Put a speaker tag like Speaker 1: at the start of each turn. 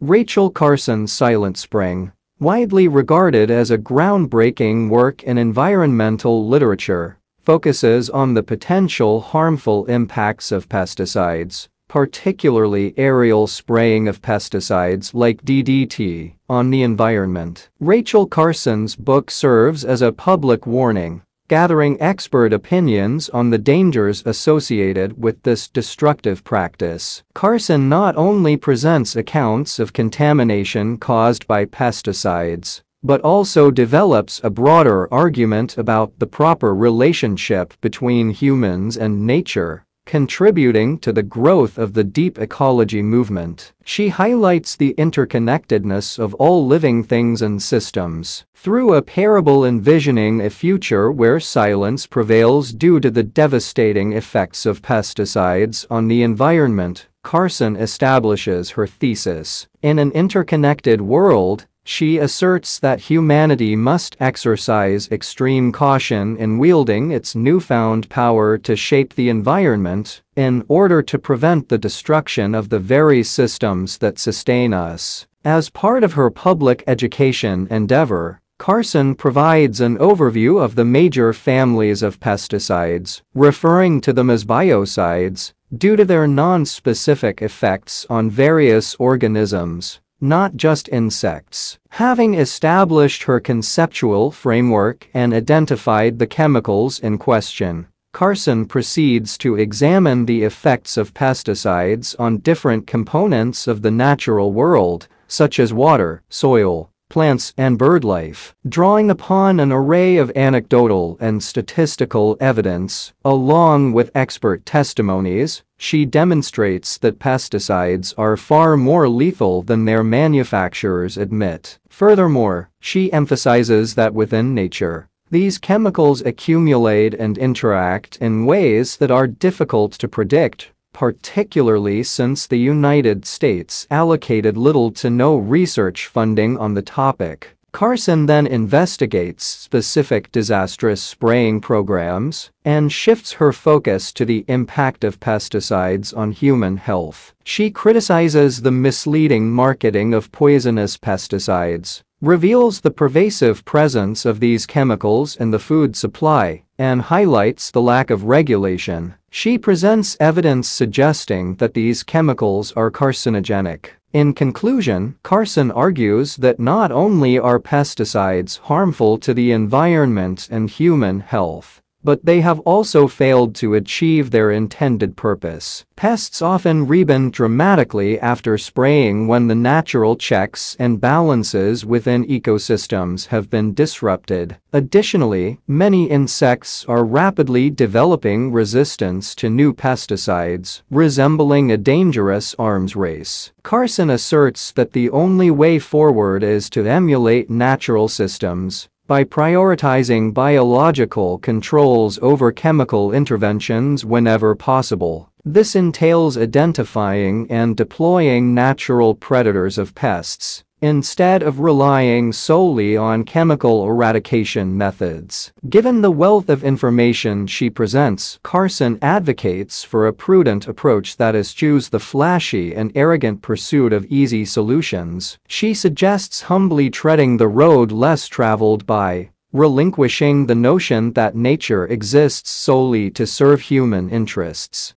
Speaker 1: Rachel Carson's Silent Spring, widely regarded as a groundbreaking work in environmental literature, focuses on the potential harmful impacts of pesticides, particularly aerial spraying of pesticides like DDT, on the environment. Rachel Carson's book serves as a public warning gathering expert opinions on the dangers associated with this destructive practice. Carson not only presents accounts of contamination caused by pesticides, but also develops a broader argument about the proper relationship between humans and nature contributing to the growth of the deep ecology movement. She highlights the interconnectedness of all living things and systems through a parable envisioning a future where silence prevails due to the devastating effects of pesticides on the environment. Carson establishes her thesis. In an interconnected world, she asserts that humanity must exercise extreme caution in wielding its newfound power to shape the environment in order to prevent the destruction of the very systems that sustain us. As part of her public education endeavor, Carson provides an overview of the major families of pesticides, referring to them as biocides, due to their non-specific effects on various organisms not just insects. Having established her conceptual framework and identified the chemicals in question, Carson proceeds to examine the effects of pesticides on different components of the natural world, such as water, soil, plants and bird life, drawing upon an array of anecdotal and statistical evidence, along with expert testimonies, she demonstrates that pesticides are far more lethal than their manufacturers admit. Furthermore, she emphasizes that within nature, these chemicals accumulate and interact in ways that are difficult to predict, particularly since the United States allocated little to no research funding on the topic. Carson then investigates specific disastrous spraying programs and shifts her focus to the impact of pesticides on human health. She criticizes the misleading marketing of poisonous pesticides, reveals the pervasive presence of these chemicals in the food supply, and highlights the lack of regulation. She presents evidence suggesting that these chemicals are carcinogenic. In conclusion, Carson argues that not only are pesticides harmful to the environment and human health, but they have also failed to achieve their intended purpose. Pests often rebound dramatically after spraying when the natural checks and balances within ecosystems have been disrupted. Additionally, many insects are rapidly developing resistance to new pesticides, resembling a dangerous arms race. Carson asserts that the only way forward is to emulate natural systems, by prioritizing biological controls over chemical interventions whenever possible. This entails identifying and deploying natural predators of pests, instead of relying solely on chemical eradication methods. Given the wealth of information she presents, Carson advocates for a prudent approach that eschews the flashy and arrogant pursuit of easy solutions. She suggests humbly treading the road less traveled by relinquishing the notion that nature exists solely to serve human interests.